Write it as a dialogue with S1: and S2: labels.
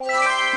S1: Música